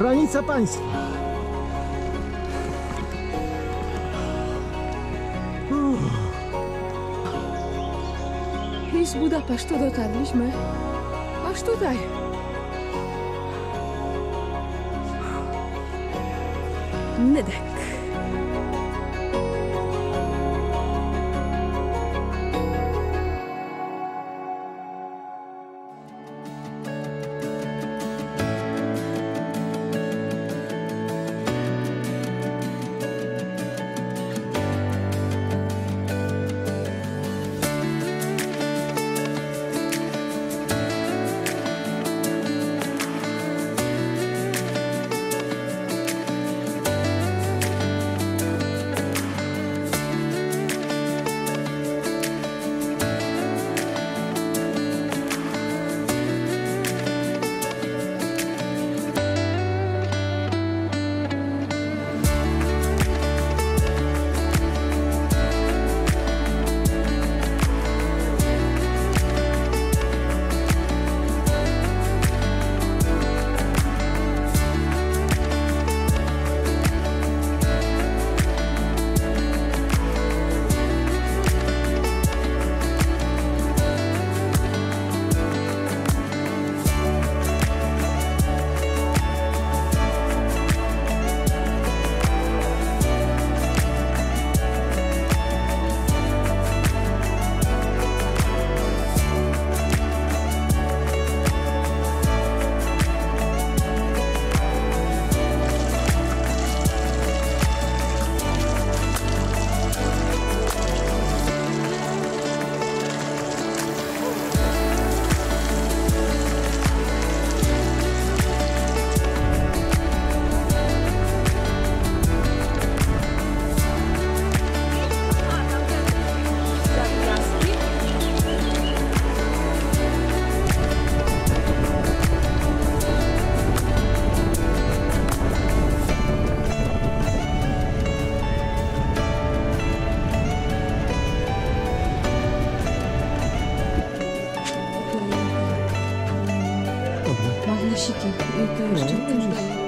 Chronica państwa. I z Budapesztu dotarliśmy. Aż tutaj. Nydek. Magnesiki. İlk görüştüğüm